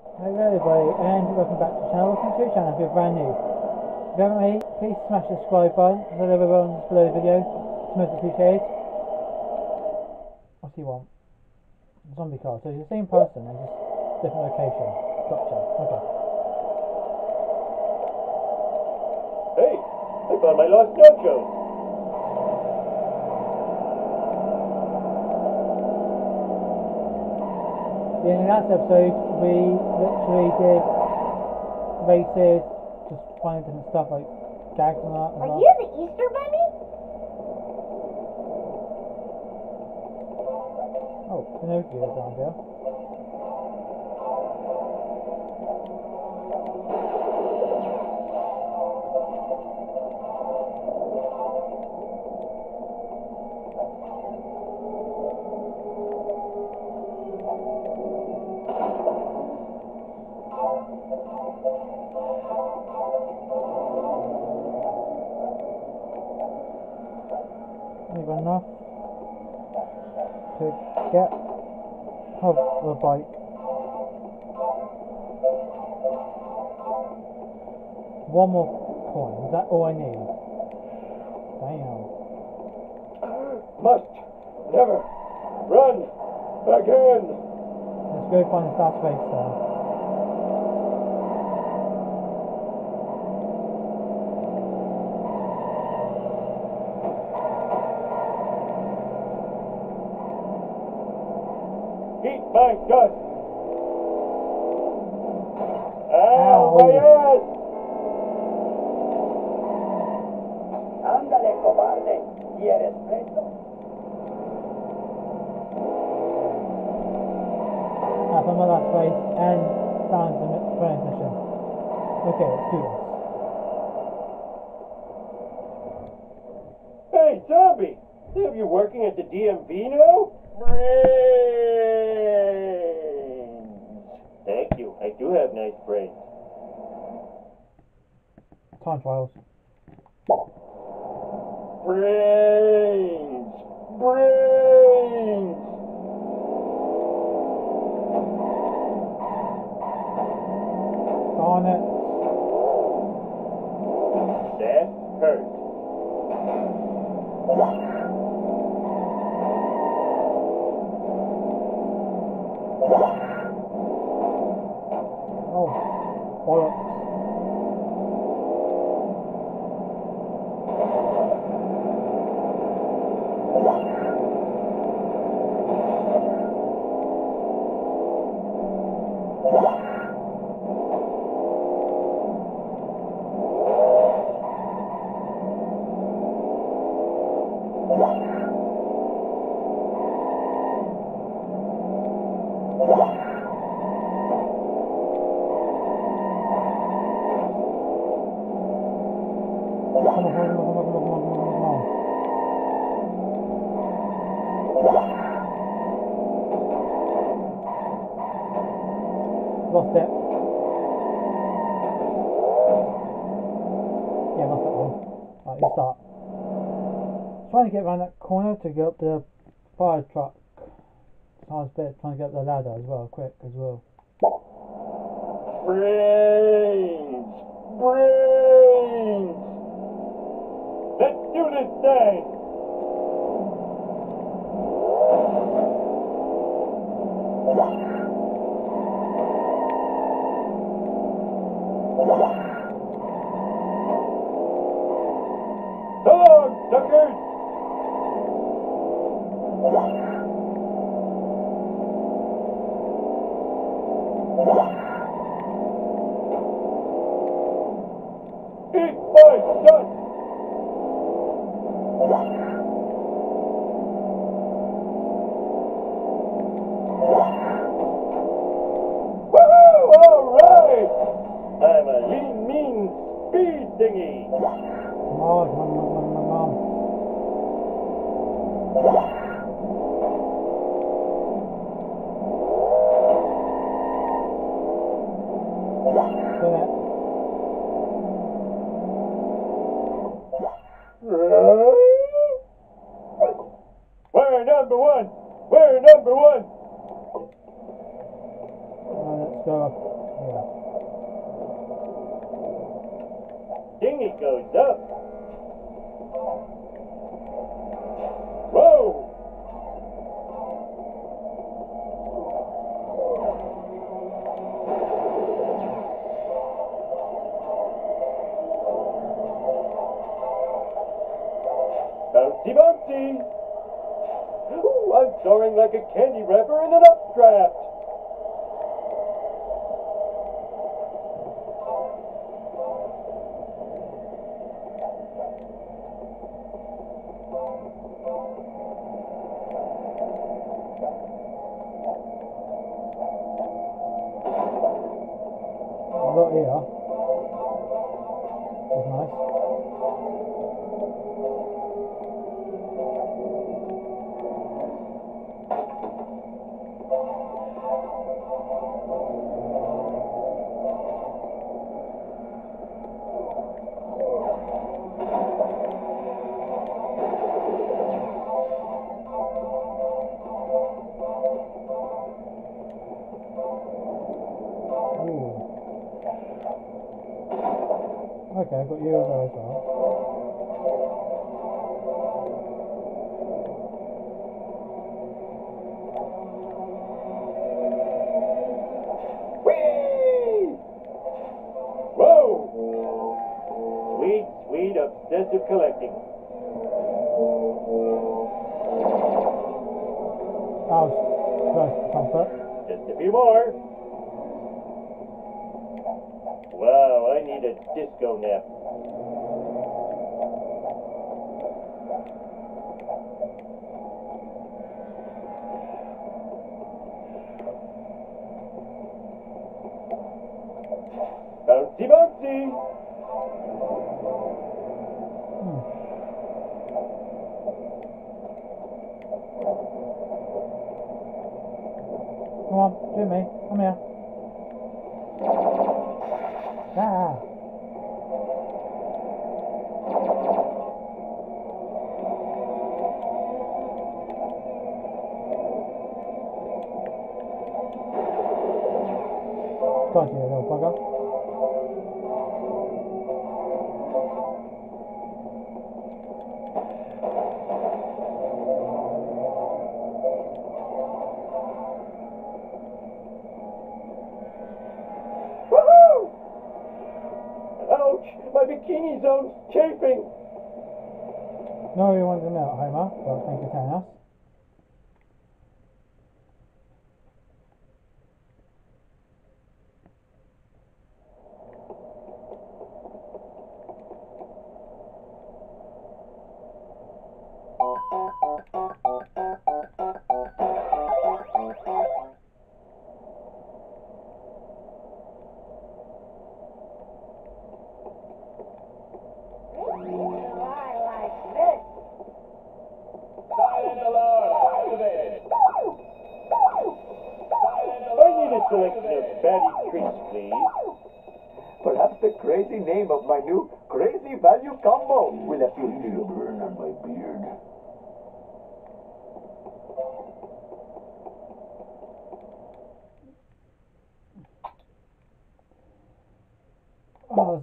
Hello everybody and welcome back to the channel. Welcome to the channel if you're brand new. If you haven't already, please smash the subscribe button. There's a little button below the video. It's most appreciated. What's he want? A Zombie car. So it's the same person, it's just different location. Gotcha. Okay. Hey, I found my lost nacho. In the last episode we literally did races, just finding different stuff like gags and that. and Are that. you the Easter Bunny? Oh, know you down there. Enough to get of the bike. One more coin, is that all I need? Damn. Must never run again. Let's go find the star space then. Eat my dust. Ow, Ow. my. Ándale, cobarde. ¿Quieres preso? I found my last space and found the mi- mission. Okay, let's do this. Hey, zombie. They have you working at the DMV now? Brains. Thank you. I do have nice brains. Time trials. Brains! Brains! Darn it. That hurt. Oh, bollocks. Come on, come on, come on, come on, come on, come on, come on, come on. Lost it. Yeah, lost that one. Right, you start. Trying to get around to get up the fire truck. Hardest bit, trying to get up the ladder as well, quick as well. Brains! Brains! Let's do this thing! Dog, suckers! Eat my dust! Woohoo! Alright! I'm a lean, mean speed thingy! Come on, come on, come on, come on, come on. Do that. We're number one! We're number one! Uh, let's just go up. Yeah. Dinghy goes up. Whoa! Bouncy bouncy! Ooh, I'm soaring like a candy wrapper in an updraft. Okay, I've got you as well. Whee! Whoa! Sweet, sweet, obsessive collecting. Close to comfort. Just a few more. Wow, I need a disco nap. Bouncy, bouncy. Come on, Jimmy, come here.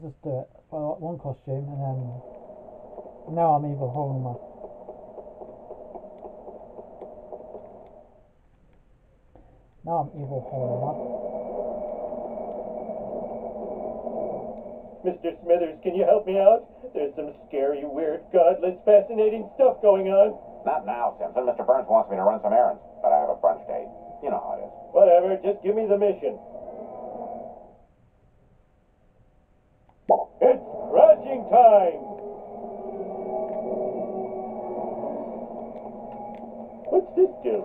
Just do it. I got one costume and then now I'm evil Homer. Now I'm evil Homer. Mr. Smithers, can you help me out? There's some scary, weird, godless, fascinating stuff going on. Not now, Simpson. Mr. Burns wants me to run some errands, but I have a brunch date. You know how it is. Whatever, just give me the mission. It's crashing time! What's this do?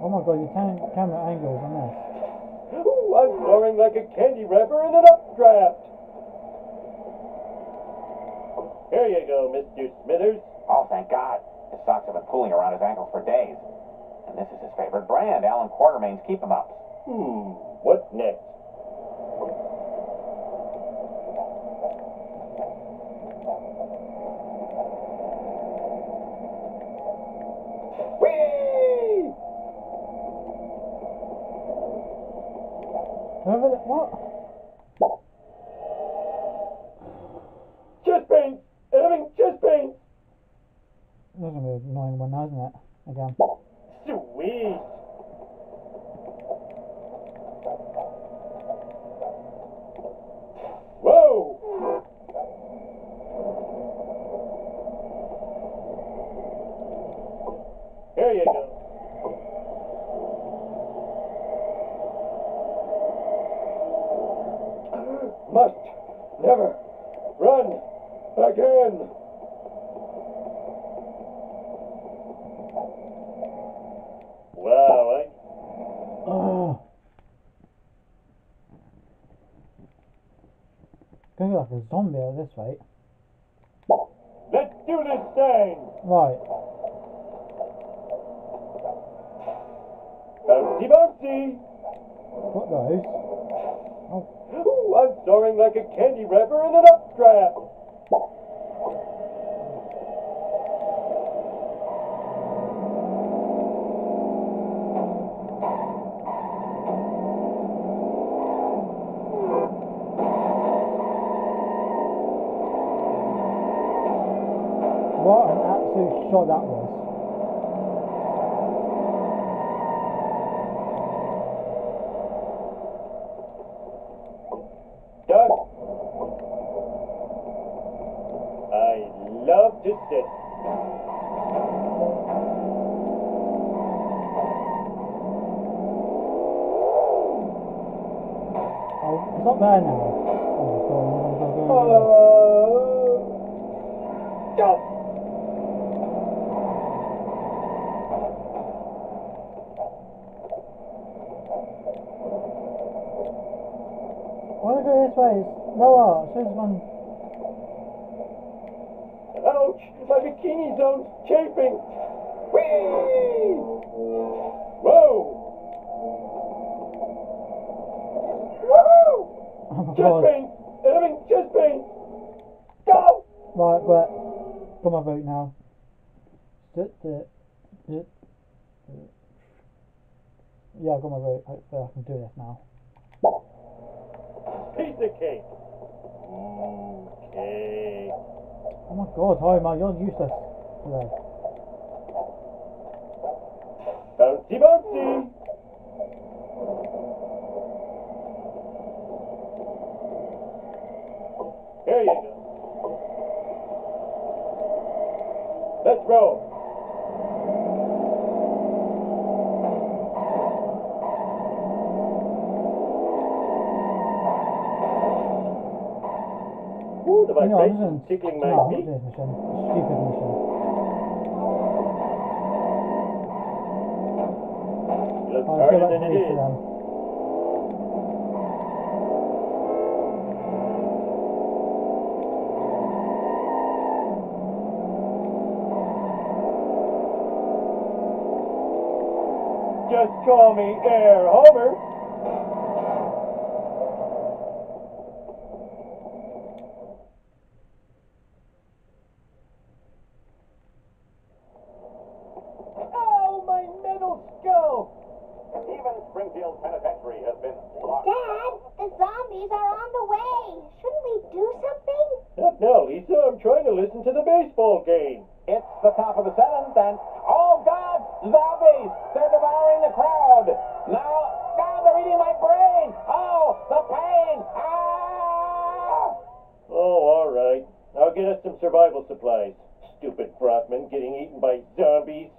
Oh my god, your cam- camera angles on this. Ooh, I'm soaring like a candy wrapper in an updraft. Here you go, Mr. Smithers. Oh, thank God. His socks have been pooling around his ankles for days. And this is his favorite brand, Alan Quartermain's Keep 'em Ups. Hmm, what next? Whee! Whoever the, what? Chest pain! I'm having chest pain! That's gonna be an annoying one now, isn't it? Again. Sweet! Whoa! There you go. Must never run again. Wow, I Oh. Gonna be like a zombie at this rate. let's do this thing. Right. Bouncy, bouncy. Got those. Ooh, I'm soaring like a candy wrapper in an updraft. What an absolute shot that was. Doug. I love to sit. Oh, it's up there now. Oh, go on, go on, go on, go on, go on. Jump. Why don't I go this way? It's lower. It says one. Ouch! My bikini zone's chafing. Whee! Whoa! Woohoo! Oh my Chest god. pain! I'm having chest pain! Go! Right, but got my boot now. Yeah, I got my boot. Hopefully I can do this now. Piece of cake. Okay. Oh my god, Homer, you're useless today. Bouncy, bouncy. There you go. Let's roll. Ooh, the You vibration just tickling no, my not feet. this mission. Stupid mission. It looks I'll harder go than to it Lisa is. then. Just call me Air Homer. Oh, my metal skull! Even Springfield Penitentiary has been locked. Dad, the zombies are on the way. Shouldn't we do something? Not now, Lisa. I'm trying to listen to the baseball game. It's the top of the seventh, and oh God, zombies! They're devouring the crowd. Now, now they're eating my brain. Oh, the pain! Ah! Oh, all right. I'll get us some survival supplies. Stupid frogmen getting eaten by zombies.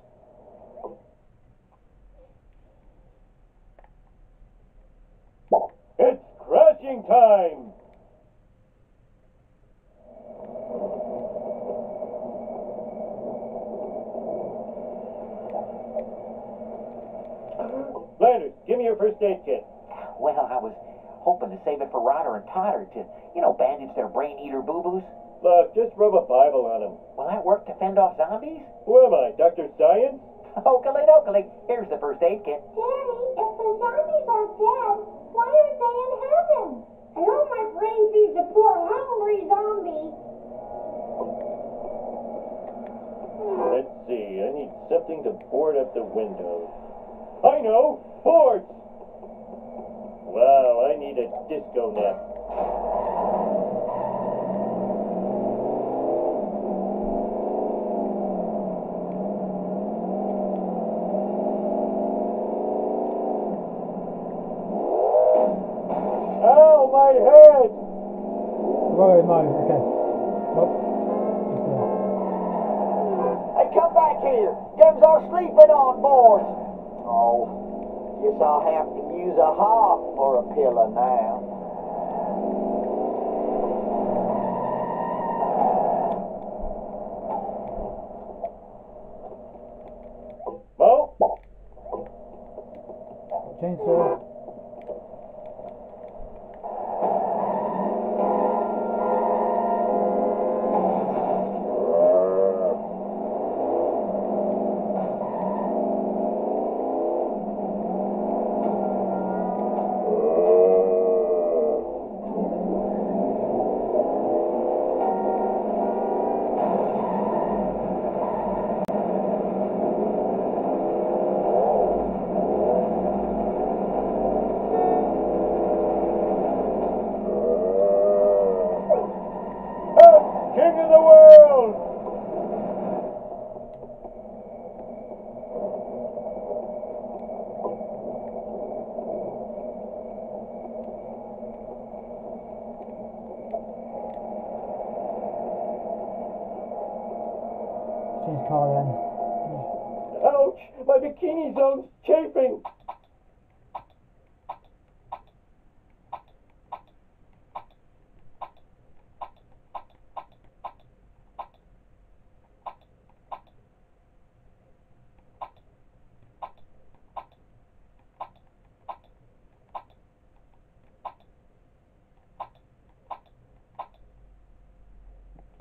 It's crashing time! Flanders, give me your first aid kit. Well, I was hoping to save it for Rod and Todd to, you know, bandage their brain eater boo boos. Look, just rub a Bible on him. Will that work to fend off zombies? Who am I, Dr. Science? Oakley dokley. Here's the first aid kit. Daddy, if the zombies are dead, why aren't they in heaven? I hope my brain feeds a poor hungry zombie. Let's see, I need something to board up the windows. I know! Boards! Wow, I need a disco nap. Ow, my head! Rory Moe, okay. Nope. Just there. Hey, come back here. Them's are sleeping on board. Oh, guess I'll have to use a hop for a pillow now. Moe? Chainsaw. I'm king of the world! Change car then. Ouch! My bikini zone's chafing!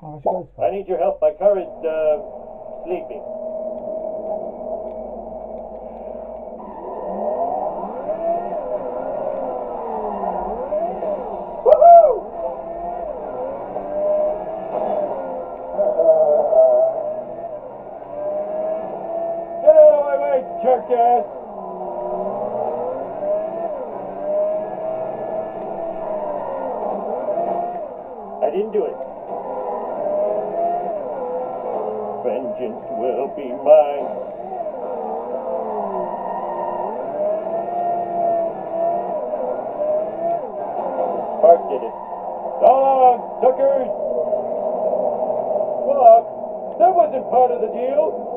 Oh, I need your help. My car is, uh, sleeping. Woohoo! Get out of my way, jerk ass! I didn't do it. Vengeance will be mine. Mark did it. So long, suckers! Walk, that wasn't part of the deal.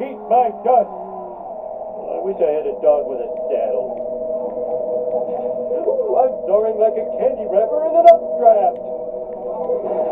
Eat my dust! Well, oh, I wish I had a dog with a saddle. Ooh, I'm soaring like a candy wrapper in an updraft.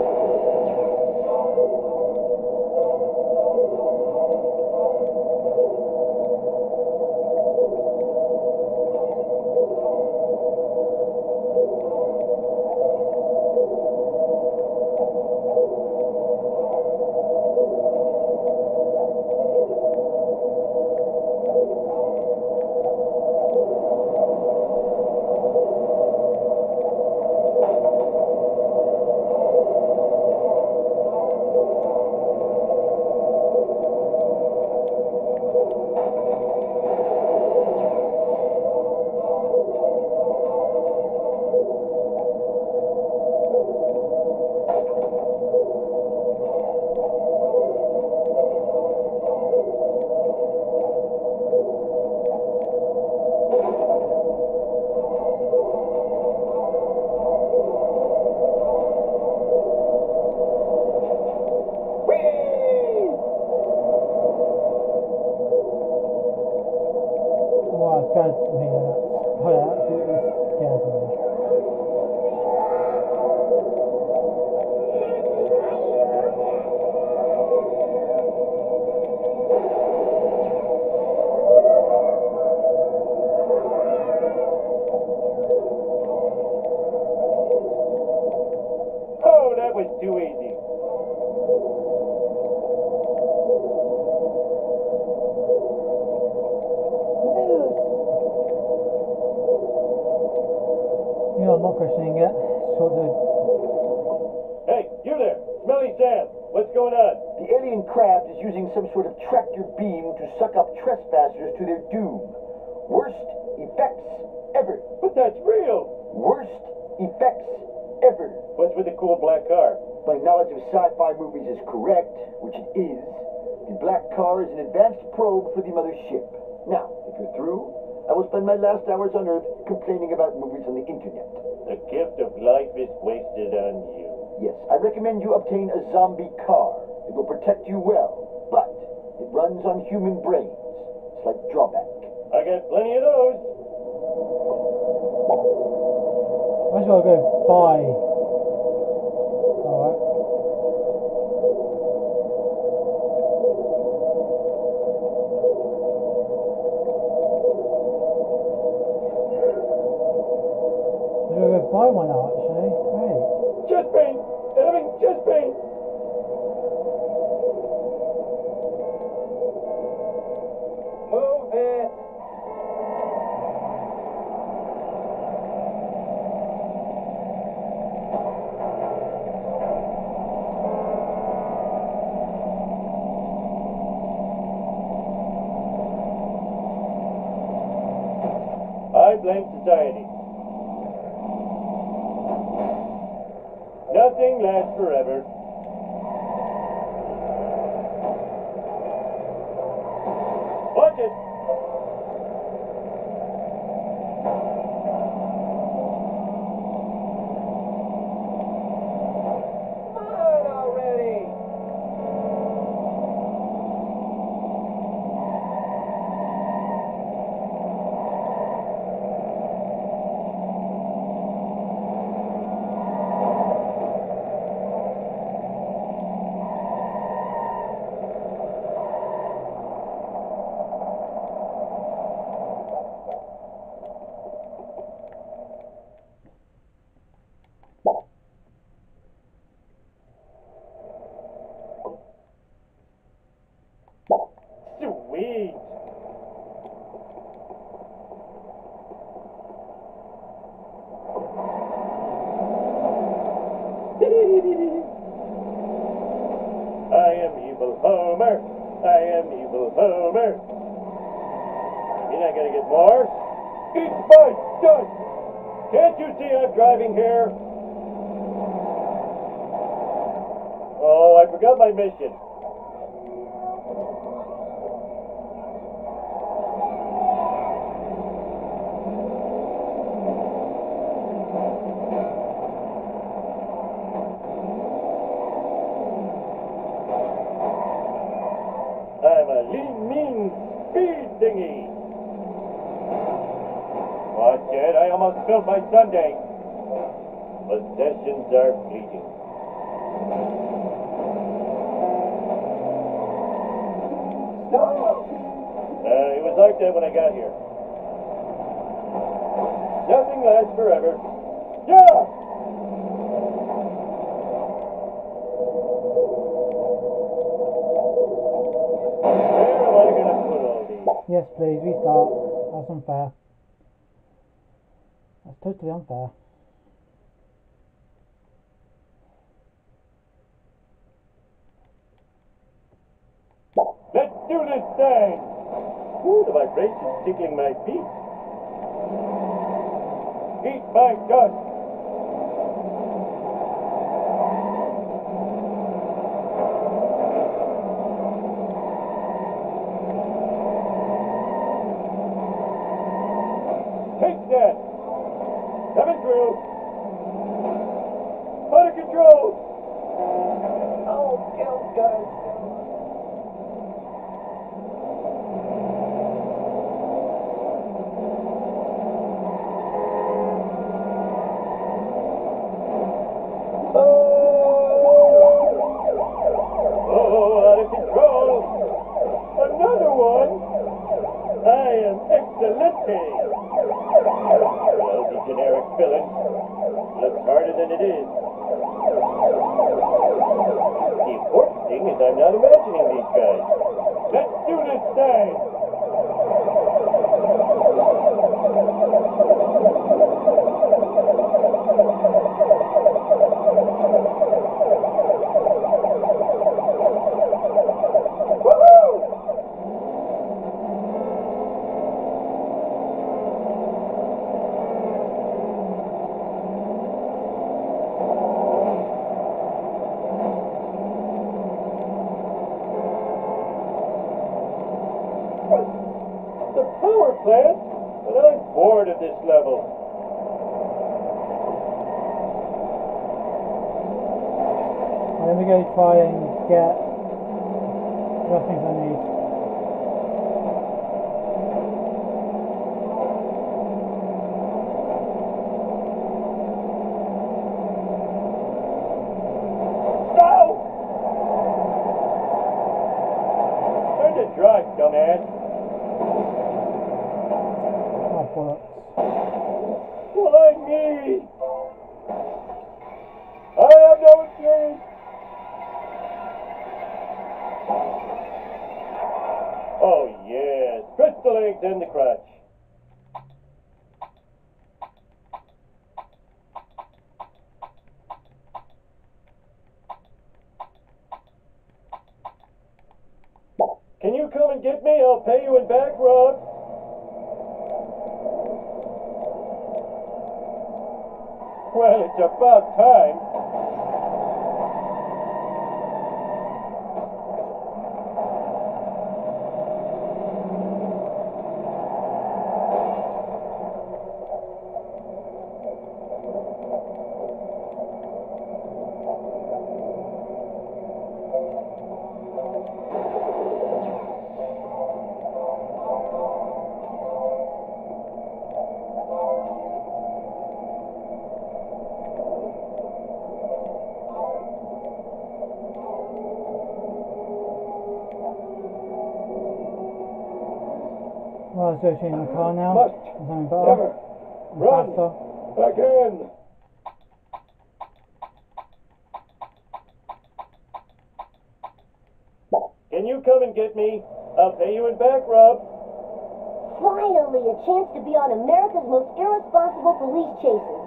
Craft is using some sort of tractor beam to suck up trespassers to their doom. Worst effects ever. But that's real! Worst effects ever. What's with the cool black car? My knowledge of sci-fi movies is correct, which it is. The black car is an advanced probe for the mothership. Now, if you're through, I will spend my last hours on Earth complaining about movies on the internet. The gift of life is wasted on you. Yes, I recommend you obtain a zombie car. It will protect you well, but it runs on human brains. Slight drawback. I got plenty of those. I just gotta go buy. My mission. I'm a lean, mean speed thingy. Watch it, I almost spilled my sundae. Possessions are fleeting. Uh, it was like that when I got here. Nothing lasts forever. Yeah! Yes, please, restart. That's unfair. That's totally unfair. Let's do this thing! Ooh, the vibration's tickling my feet. Eat my dust! Take that! Coming through! Out of control! Oh, Gil's got you come and get me? I'll pay you in back rubs. Well, it's about time. Well, I'm searching in the car now. Must There's something never run. faster. again. Can you come and get me? I'll pay you in back rubs. Finally, a chance to be on America's most irresponsible police chases.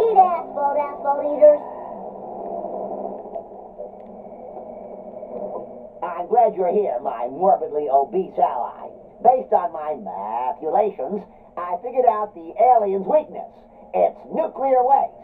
Eat asphalt, asphalt eaters. I'm glad you're here, my morbidly obese ally. Based on my maculations, I figured out the alien's weakness. It's nuclear waste.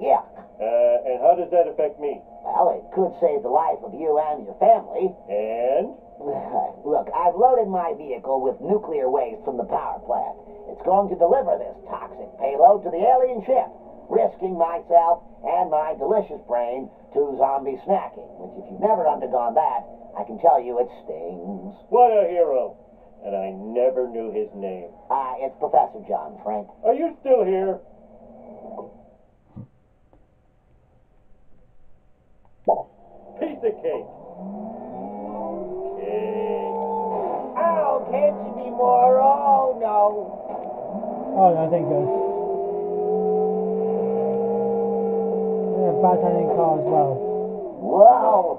Yuck. Uh, and how does that affect me? Well, it could save the life of you and your family. And? Look, I've loaded my vehicle with nuclear waste from the power plant. It's going to deliver this toxic payload to the alien ship, risking myself and my delicious brain to zombie snacking, which if you've never undergone that, I can tell you it stings. What a hero. And I never knew his name. Ah, it's Professor John Frink. Are you still here? Piece of cake. Cake. Oh, can't you be more? Oh, no. Oh, no, I think good. Yeah, bad handling car as well. Whoa.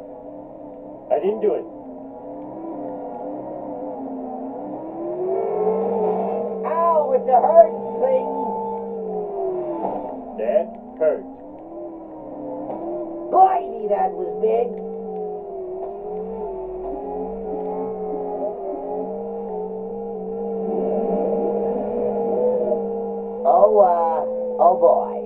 I didn't do it. Ow, with the hurt thing. That hurt. Blimey, that was big. Oh, uh, oh boy.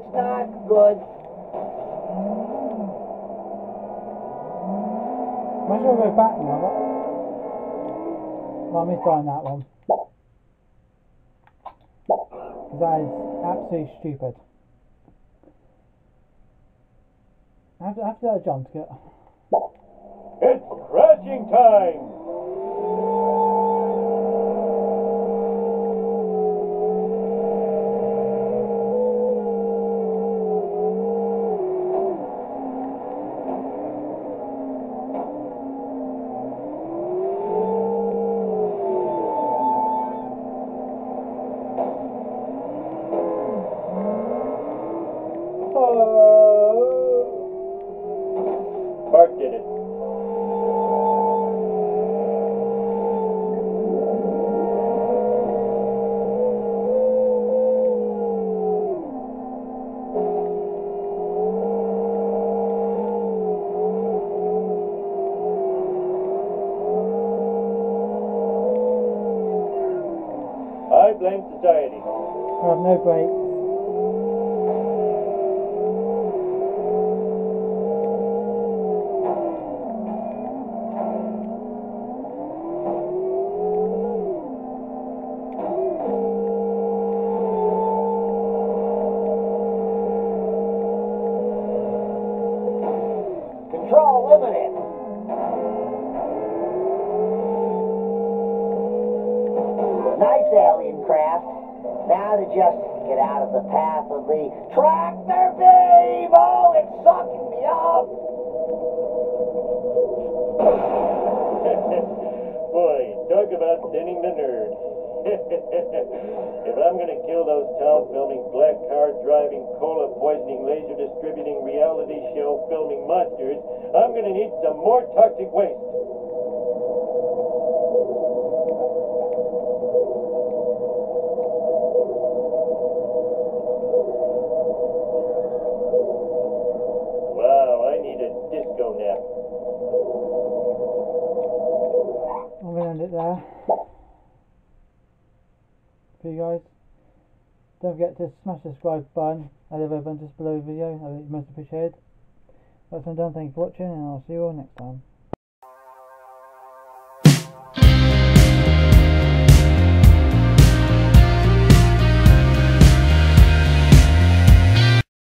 It's not good. Might as well go back now. But... Well, I missed on that one. 'Cause that is absolutely stupid. I have to, I have to do a jump to get. It's crashing time! Bart did it. About the nerd. if I'm gonna kill those town filming, black car driving, cola poisoning, laser distributing, reality show filming monsters, I'm gonna need some more toxic waste. Forget to smash the subscribe button and the red button just below the video. I it's most appreciated. That's all done. Thank you for watching and I'll see you all next time.